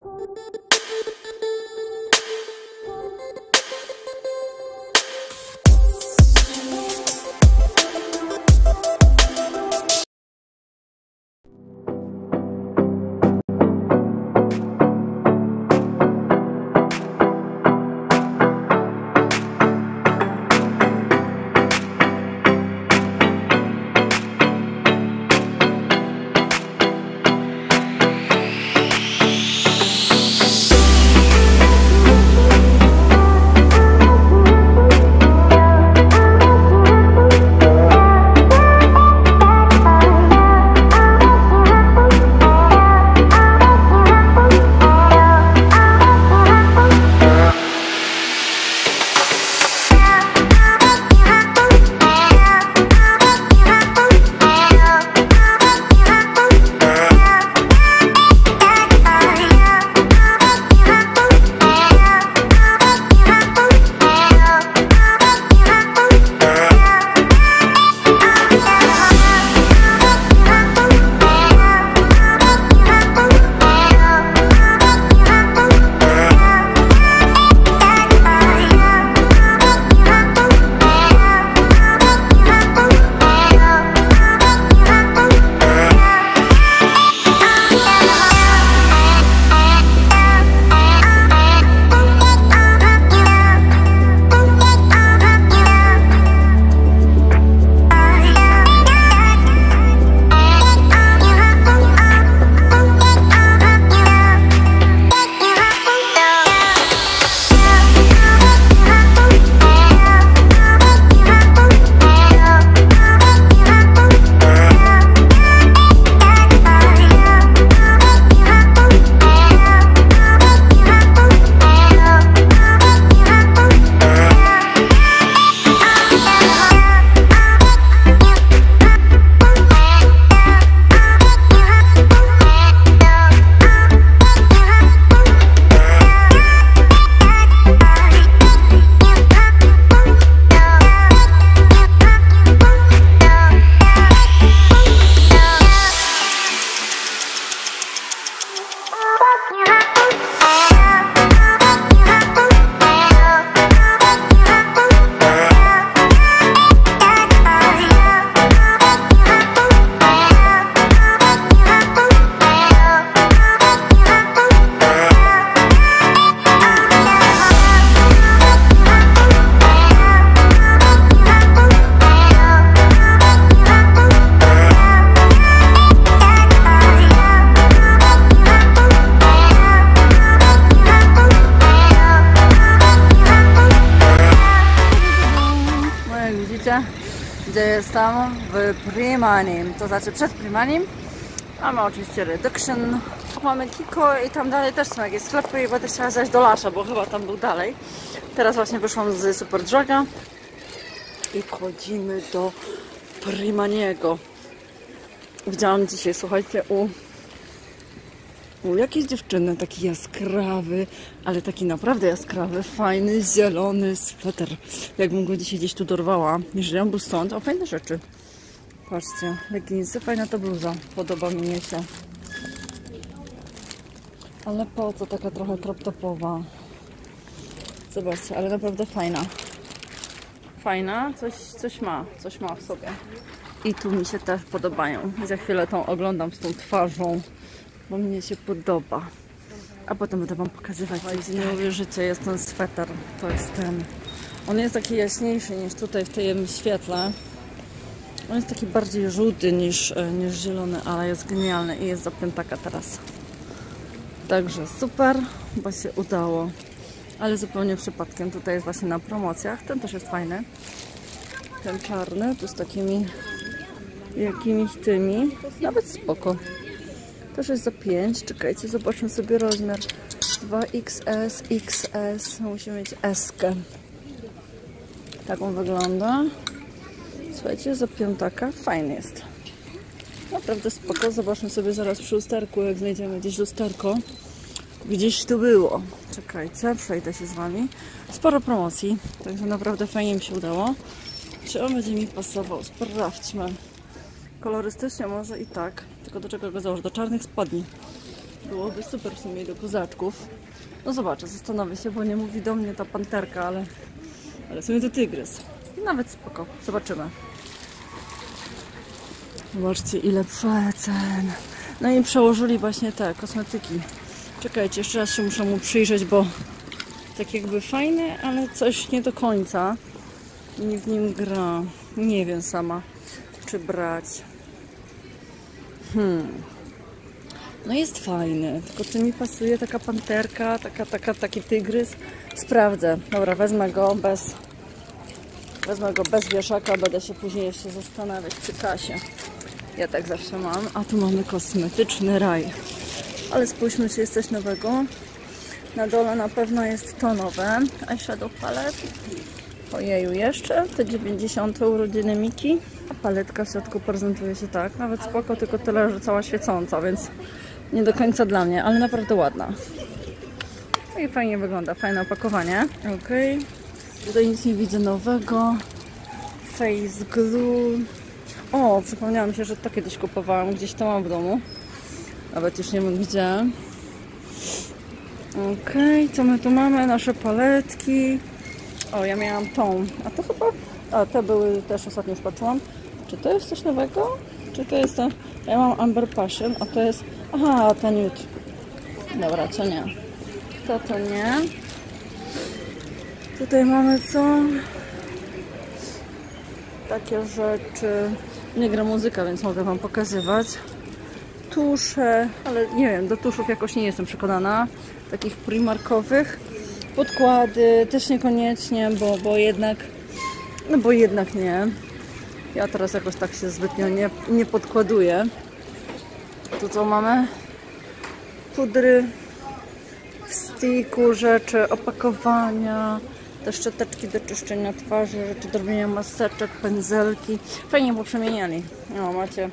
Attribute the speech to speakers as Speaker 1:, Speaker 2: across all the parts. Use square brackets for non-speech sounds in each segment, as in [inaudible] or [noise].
Speaker 1: No gdzie jestem w Primanim, to znaczy przed Primanim. Mamy oczywiście Reduction, mamy Kiko i tam dalej też są jakieś sklepy i będę chciała zejść do Lasza, bo chyba tam był dalej. Teraz właśnie wyszłam z Super Draga i wchodzimy do Primaniego. Widziałam dzisiaj, słuchajcie, u u dziewczyny, taki jaskrawy, ale taki naprawdę jaskrawy, fajny, zielony sweter. Jakbym go dzisiaj gdzieś tu dorwała, jeżeli on był stąd. O, fajne rzeczy. Patrzcie, leginsy, fajna ta bluza. Podoba mi się. Ale po co taka trochę crop topowa? Zobaczcie, ale naprawdę fajna. Fajna, coś, coś ma, coś ma w sobie. I tu mi się też podobają. Za chwilę tą oglądam z tą twarzą bo mnie się podoba. A potem będę Wam pokazywać. Jeśli nie uwierzycie, jest ten sweter. To jest ten. On jest taki jaśniejszy niż tutaj w tym świetle. On jest taki bardziej żółty niż, e, niż zielony, ale jest genialny i jest za piętaka teraz. Także super, bo się udało. Ale zupełnie przypadkiem. Tutaj jest właśnie na promocjach. Ten też jest fajny. Ten czarny, tu z takimi jakimiś tymi. Nawet spoko. Też jest za 5. Czekajcie, zobaczmy sobie rozmiar. 2XS, XS. Musimy mieć S. -kę. Tak wygląda. Słuchajcie, za piątaka. Fajny jest. Naprawdę spoko. Zobaczmy sobie zaraz przy lusterku, jak znajdziemy gdzieś lusterko. Gdzieś tu było. Czekajcie, przejdę się z Wami. Sporo promocji, także naprawdę fajnie mi się udało. Czy on będzie mi pasował? Sprawdźmy. Kolorystycznie może i tak. Tylko do czego go założę? Do czarnych spodni. Byłoby super w sumie do kozaczków. No zobaczę, zastanowię się, bo nie mówi do mnie ta panterka, ale, ale w sumie to tygrys. Nawet spoko, zobaczymy. Zobaczcie ile przecen. No i przełożyli właśnie te kosmetyki. Czekajcie, jeszcze raz się muszę mu przyjrzeć, bo tak jakby fajne, ale coś nie do końca nie w nim gra. Nie wiem sama, czy brać. Hmm. No jest fajny, tylko czy mi pasuje taka panterka, taka, taka, taki tygrys? Sprawdzę. Dobra, wezmę go bez wezmę go bez wieszaka, będę się później jeszcze zastanawiać przy kasie. Ja tak zawsze mam. A tu mamy kosmetyczny raj. Ale spójrzmy, czy jest coś nowego. Na dole na pewno jest to nowe. Eyeshadow palette. Ojeju, jeszcze te 90 urodziny Miki. A paletka w środku prezentuje się tak. Nawet spoko, tylko tyle, że cała świecąca, więc nie do końca dla mnie, ale naprawdę ładna. No i fajnie wygląda, fajne opakowanie. Ok. Tutaj nic nie widzę nowego. Face glue. O, przypomniało mi się, że to kiedyś kupowałam. Gdzieś to mam w domu. Nawet już nie wiem gdzie. Ok, co my tu mamy? Nasze paletki. O, ja miałam tą. A to chyba... A, te były też ostatnio już patrzyłam. Czy to jest coś nowego? Czy to jest to... Ja mam Amber Passion, a to jest... Aha, ten Nude. Dobra, co nie? To to nie. Tutaj mamy co? Takie rzeczy. Nie gra muzyka, więc mogę Wam pokazywać. Tusze, ale nie wiem, do tuszów jakoś nie jestem przekonana. Takich primarkowych. Podkłady też niekoniecznie, bo, bo jednak, no bo jednak nie. Ja teraz jakoś tak się zbytnio nie, nie podkładuję. Tu co mamy? Pudry w styku, rzeczy, opakowania, te szczoteczki do czyszczenia twarzy, rzeczy do robienia maseczek, pędzelki. Fajnie poprzemieniali. No, macie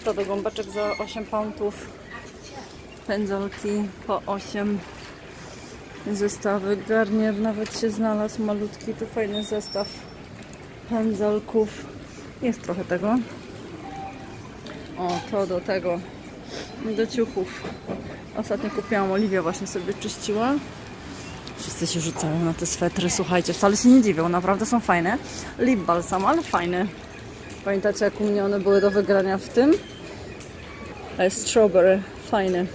Speaker 1: 100 do gąbeczek za 8 poundów, pędzelki po 8 zestawy. Garnier nawet się znalazł malutki, tu fajny zestaw pędzelków. Jest trochę tego. O, to do tego, do ciuchów. Ostatnio kupiłam, Oliwia właśnie sobie czyściła. Wszyscy się rzucają na te swetry, słuchajcie, wcale się nie dziwią, naprawdę są fajne. Lip balsam, ale fajny. Pamiętacie jak u mnie one były do wygrania w tym? E, Strawberry, fajny.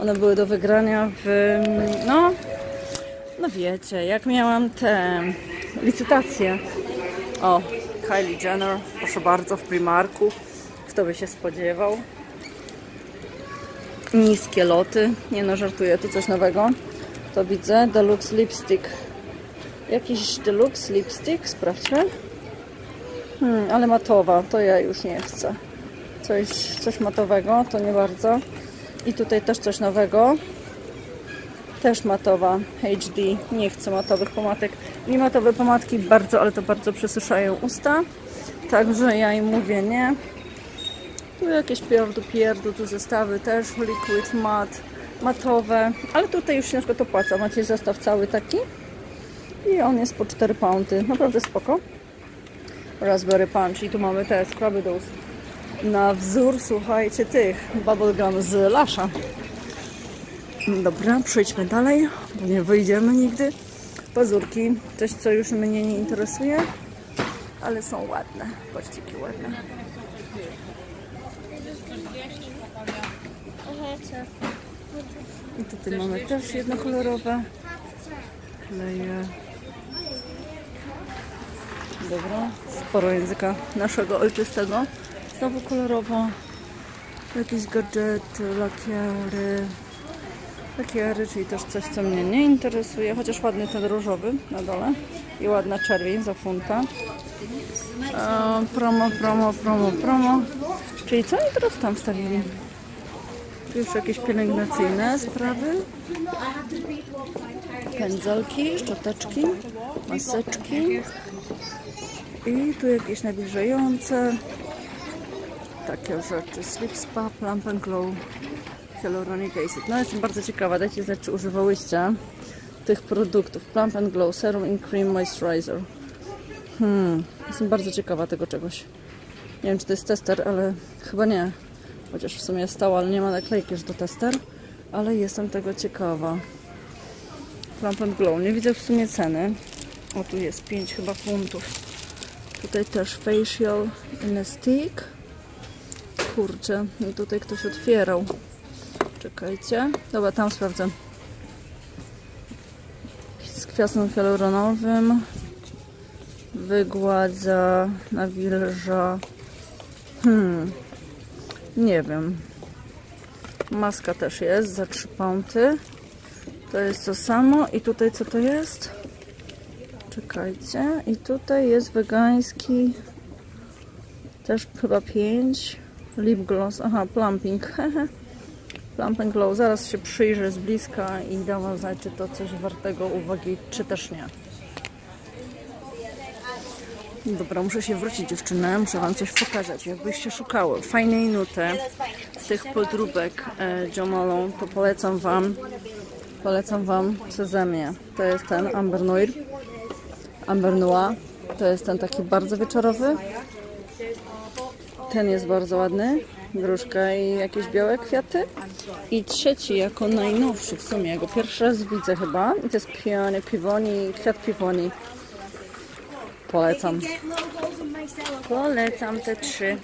Speaker 1: One były do wygrania w, no, no wiecie, jak miałam te licytacje. O, Kylie Jenner, proszę bardzo, w Primarku. Kto by się spodziewał? Niskie loty. Nie no, żartuję, tu coś nowego. To widzę, Deluxe Lipstick. Jakiś Deluxe Lipstick, sprawdźmy. Hmm, ale matowa, to ja już nie chcę. Coś, coś matowego, to nie bardzo. I tutaj też coś nowego. Też matowa HD. Nie chcę matowych pomadek. Nie matowe pomadki bardzo, ale to bardzo przesuszają usta. Także ja im mówię nie. Tu jakieś pierdu, pierdu, tu zestawy też liquid mat, matowe. Ale tutaj już się na przykład opłaca. Macie zestaw cały taki. I on jest po 4 poundy. Naprawdę spoko. Raspberry Punch. I tu mamy te scrubby dose. Na wzór, słuchajcie, tych bubblegum z Lasza. Dobra, przejdźmy dalej, bo nie wyjdziemy nigdy. Pazurki, coś co już mnie nie interesuje, ale są ładne. Patrzcie, jakie ładne. I tutaj mamy też jednokolorowe. Kleje. Dobra, sporo języka naszego ojczystego. Znowu kolorowo. Jakieś gadżety, lakiery. Lakiery, czyli też coś, co mnie nie interesuje. Chociaż ładny ten różowy na dole. I ładna czerwień za funta. E, promo, promo, promo, promo. Czyli co oni teraz tam wstawili? Tu już jakieś pielęgnacyjne sprawy. Pędzelki, szczoteczki, maseczki. I tu jakieś nawilżające takie rzeczy. Sleep Spa, Plump Glow, Hyaluronic Acid. No jestem bardzo ciekawa, dajcie znać, czy używałyście tych produktów. Plump and Glow, Serum in Cream Moisturizer. Hmm, jestem bardzo ciekawa tego czegoś. Nie wiem, czy to jest tester, ale chyba nie. Chociaż w sumie stała, ale nie ma naklejki, że to tester. ale jestem tego ciekawa. Plump and Glow. Nie widzę w sumie ceny. O, tu jest 5 chyba funtów. Tutaj też facial in a stick. Kurczę, i tutaj ktoś otwierał. Czekajcie. Dobra, tam sprawdzę. Z kwiatem hialuronowym. Wygładza, nawilża. Hmm. Nie wiem. Maska też jest za 3 poundy. To jest to samo. I tutaj co to jest? Czekajcie. I tutaj jest wegański. Też chyba 5. Lip gloss. Aha, plumping. [laughs] Plump and glow. Zaraz się przyjrzę z bliska i dam wam znać, czy to coś wartego uwagi, czy też nie. Dobra, muszę się wrócić dziewczyny, muszę wam coś pokazać. Jakbyście szukały fajnej nuty z tych podróbek e, Jo Malone, to polecam wam polecam wam Sezemię. To jest ten Amber Noir. Amber Noir. To jest ten taki bardzo wieczorowy. Ten jest bardzo ładny. Gruszka i jakieś białe kwiaty. I trzeci jako najnowszy w sumie. Ja go pierwszy raz widzę chyba. I to jest piony piwoni, kwiat piwoni. Polecam. Polecam te trzy.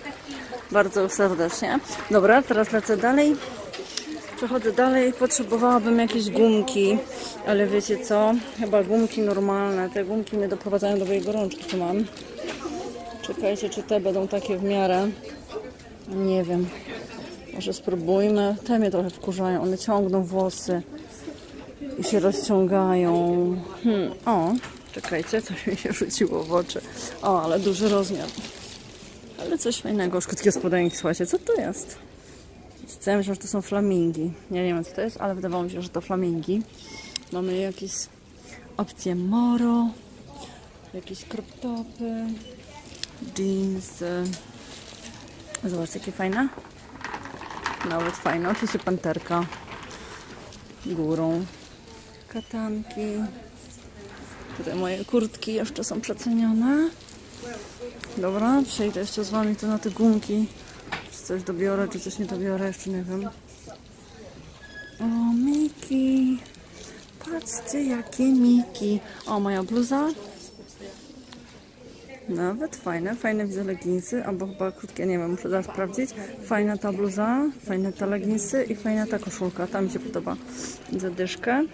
Speaker 1: Bardzo serdecznie. Dobra, teraz lecę dalej. Przechodzę dalej. Potrzebowałabym jakieś gumki, ale wiecie co? Chyba gumki normalne. Te gumki mnie doprowadzają do mojej gorączki, tu mam. Czekajcie, czy te będą takie w miarę. Nie wiem. Może spróbujmy. Te mnie trochę wkurzają. One ciągną włosy i się rozciągają. Hmm. O, czekajcie, coś mi się rzuciło w oczy. O, ale duży rozmiar. Ale coś fajnego. Szkódkie spodenki, słuchajcie, co to jest? Co ja myślę, że to są flamingi. Ja nie wiem, co to jest, ale wydawało mi się, że to flamingi. Mamy jakieś opcje moro, jakieś crop topy, jeansy. Zobaczcie, jakie fajne. Nawet fajne. Oczywiście panterka górą. Katanki. Tutaj moje kurtki jeszcze są przecenione. Dobra, przejdę jeszcze z wami tu na te gumki. Czy coś dobiorę, czy coś nie dobiorę, jeszcze nie wiem. O, Miki. Patrzcie, jakie Miki. O, moja bluza. Nawet fajne, fajne widzę leginsy, albo chyba krótkie, nie wiem, muszę zaraz sprawdzić. Fajna ta bluza, fajne te leginsy i fajna ta koszulka, ta mi się podoba. Widzę dyszkę.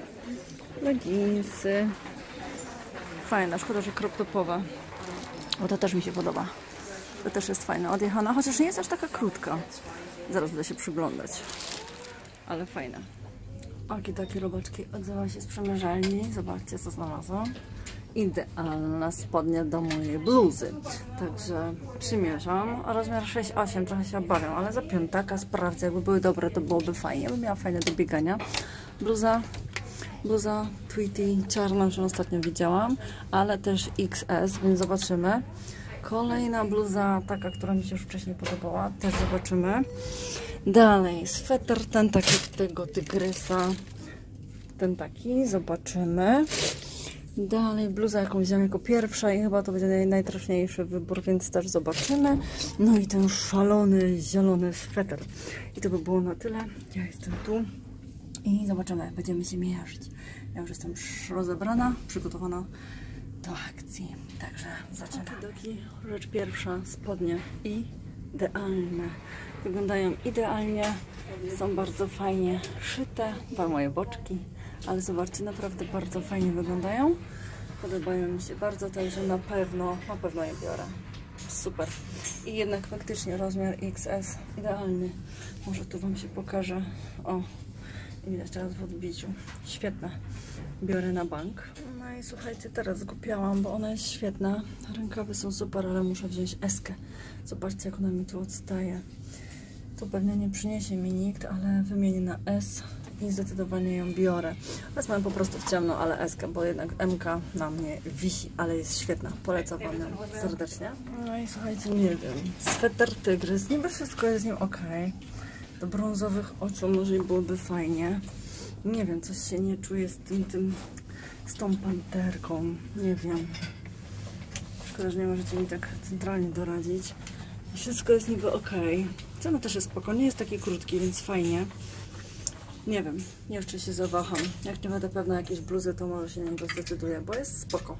Speaker 1: Leginsy. Fajna, szkoda, że crop topowe. O, to też mi się podoba. To też jest fajna, odjechana, chociaż nie jest aż taka krótka. Zaraz będę się przyglądać. Ale fajna. Oki takie robaczki odzywam się z przemierzalni. Zobaczcie, co znalazłam. Idealna spodnia do mojej bluzy. Także przymierzam. Rozmiar 6,8, trochę się obawiam, ale za piątaka sprawdzę. Jakby były dobre, to byłoby fajnie. By miała fajne do biegania. Bluza, bluza Tweety czarna, już ostatnio widziałam, ale też XS, więc zobaczymy. Kolejna bluza, taka, która mi się już wcześniej podobała, też zobaczymy. Dalej, sweter ten taki tego tygrysa, ten taki, zobaczymy. Dalej, bluza jaką wziąłem jako pierwsza i chyba to będzie naj, najtrafniejszy wybór, więc też zobaczymy. No i ten szalony, zielony sweter. I to by było na tyle. Ja jestem tu i zobaczymy, będziemy się mierzyć. Ja już jestem rozebrana, przygotowana do akcji. Także zaczynamy. Doki, rzecz pierwsza, spodnie idealne. Wyglądają idealnie, są bardzo fajnie szyte, dwa moje boczki, ale zobaczcie, naprawdę bardzo fajnie wyglądają. Podobają mi się bardzo, także na pewno, na pewno je biorę. Super. I jednak faktycznie rozmiar XS idealny. Może tu Wam się pokaże. O, widać teraz w odbiciu. Świetne. Biorę na bank. No i słuchajcie, teraz zgupiałam, bo ona jest świetna. Rękawy są super, ale muszę wziąć eskę. Zobaczcie, jak ona mi tu odstaje. To pewnie nie przyniesie mi nikt, ale wymienię na S i zdecydowanie ją biorę. Teraz mam po prostu w ciemno, ale eskę, bo jednak MK na mnie wisi, ale jest świetna. Polecam Wam ją serdecznie. No i słuchajcie, nie wiem. Sweter tygrys, niby wszystko jest z nim ok. Do brązowych oczu może i byłoby fajnie. Nie wiem, coś się nie czuję z tym, tym z tą panterką. Nie wiem. Szkoda, że nie możecie mi tak centralnie doradzić. Wszystko jest niby ok. Cena też jest spoko. Nie jest taki krótki, więc fajnie. Nie wiem, jeszcze się zawaham. Jak nie będę pewna jakiejś bluzy, to może się na niego zdecyduję, bo jest spoko.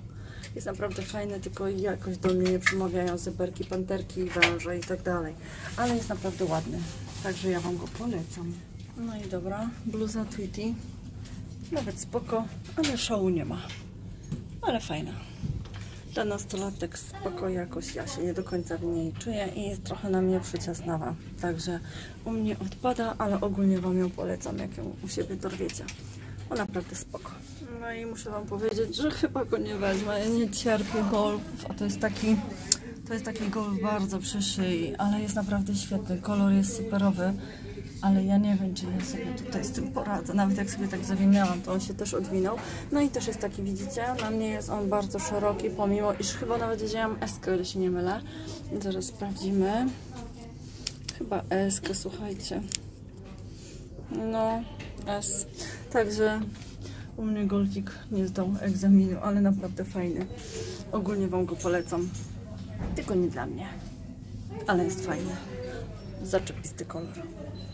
Speaker 1: Jest naprawdę fajny, tylko jakoś do mnie nie przemawiają zeberki, panterki, węże i tak dalej. Ale jest naprawdę ładny, także ja Wam go polecam. No i dobra, bluza Tweety. Nawet spoko, ale szału nie ma. Ale fajna. Dla nastolatek spoko jakoś, ja się nie do końca w niej czuję i jest trochę na mnie przyciasnawa. Także u mnie odpada, ale ogólnie Wam ją polecam, jak ją u siebie dorwiecie. Bo naprawdę spoko. No i muszę Wam powiedzieć, że chyba go nie wezmę. Ja nie cierpię golfów, a to jest taki... To jest taki golf bardzo przy szyi, ale jest naprawdę świetny. Kolor jest superowy, ale ja nie wiem, czy ja sobie tutaj z tym poradzę. Nawet jak sobie tak zawinęłam, to on się też odwinął. No i też jest taki, widzicie, na mnie jest on bardzo szeroki, pomimo iż chyba nawet wzięłam S, o ile się nie mylę. Zaraz sprawdzimy. Chyba S, słuchajcie. No, S. Także u mnie golfik nie zdał egzaminu, ale naprawdę fajny. Ogólnie Wam go polecam. Tylko nie dla mnie. Ale jest fajny. Zaczepisty kolor.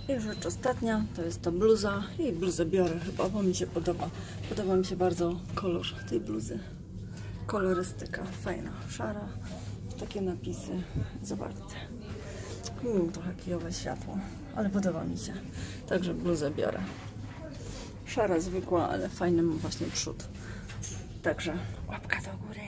Speaker 1: I rzecz ostatnia to jest ta bluza. I bluzę biorę chyba, bo mi się podoba. Podoba mi się bardzo kolor tej bluzy. Kolorystyka fajna, szara. Takie napisy. Zobaczcie. Mm, trochę kijowe światło, ale podoba mi się. Także bluzę biorę. Szara zwykła, ale fajny ma właśnie przód. Także łapka do góry.